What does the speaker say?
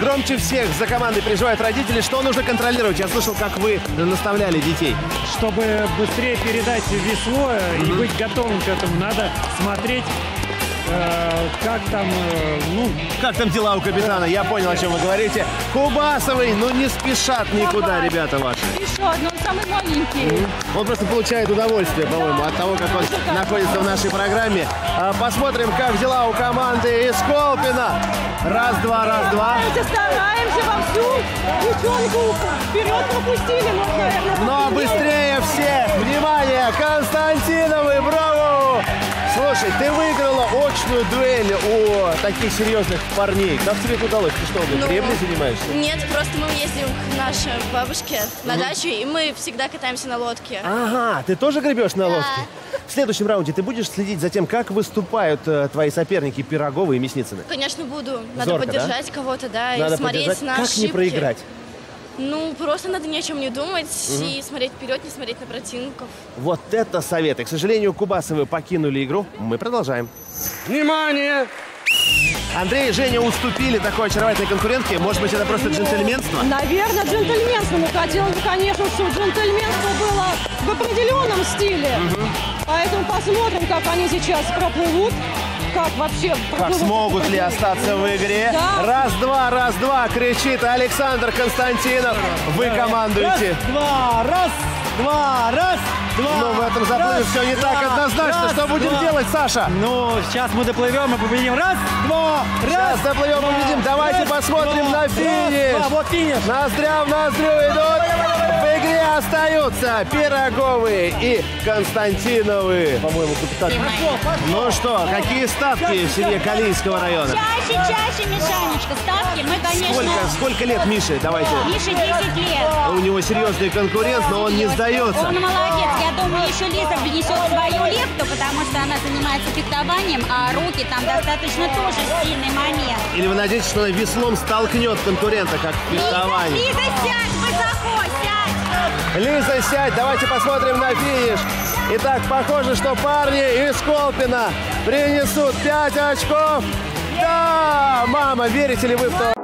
Громче всех за командой переживают родители. Что нужно контролировать? Я слышал, как вы наставляли детей. Чтобы быстрее передать весло и быть готовым к этому, надо смотреть, э, как там, э, ну, Как там дела у капитана? Я понял, о чем вы говорите. Кубасовый, ну не спешат никуда, ребята ваши. Еще одно, он самый маленький. Он просто получает удовольствие, по-моему, от того, как он находится в нашей программе. А, Посмотрим, как дела у команды из Колпина. Раз-два, раз-два. Стараемся, стараемся вовсю. Девчонку вперед пропустили, но, наверное, Но быстрее всех! Внимание! Константиновы, браво! Слушай, ты выиграла очную дуэль у таких серьезных парней. Как тебе это удалось? Ты что, Ну, греблей занимаешься? Нет, просто мы ездим к нашей бабушке на дачу, и мы всегда катаемся на лодке. Ага, ты тоже гребешь на лодке? В следующем раунде ты будешь следить за тем, как выступают э, твои соперники Пироговы и Мясницыны? Конечно, буду. Надо Зорко, поддержать кого-то, да, Надо и смотреть поддержать. на Как ошибки. не проиграть? Ну, просто надо ни о чем не думать и смотреть вперед, не смотреть на противников. Вот это советы. К сожалению, Кубасовы покинули игру. Мы продолжаем. внимание! Андрей и Женя уступили такой очаровательной конкурентке. Может быть, это просто джентльменство? Наверное, джентльменство. Ну, хотелось бы, конечно, чтобы джентльменство было в определенном стиле. Поэтому посмотрим, как они сейчас проплывут. Как вообще Как смогут ли остаться в игре? Да. Раз-два, раз-два, кричит Александр Константинов. Вы командуете. два, раз, два, раз, два. Но в этом заплыве раз, все не два, так однозначно. раз, Что будем два. делать, Саша? Ну, сейчас мы доплывем и победим. Раз, два, раз. Сейчас доплывем, два, победим. Давайте раз, посмотрим два, на раз, финиш. два, вот финиш. Ноздря в ноздрю идут. Остаются Пироговы и Константиновы. По-моему, капитан. Ну что, какие ставки в семье Калийского района? Чаще, чаще, Мишанечка. Ставки мы, конечно, Сколько, сколько лет Мише? Давайте. Мише 10 лет. У него серьезный конкурент, но он не сдается. Он молодец. Я думаю, еще Лиза внесет свою лепту, потому что она занимается фехтованием, а руки там достаточно тоже сильный момент. Или вы надеетесь, что она веслом столкнет конкурента, как в Лиза? Лиза, сядь высоко, сядь. Лиза, сядь, давайте посмотрим на финиш. Итак, похоже, что парни из Колпина принесут 5 очков. Да, мама, верите ли вы в то?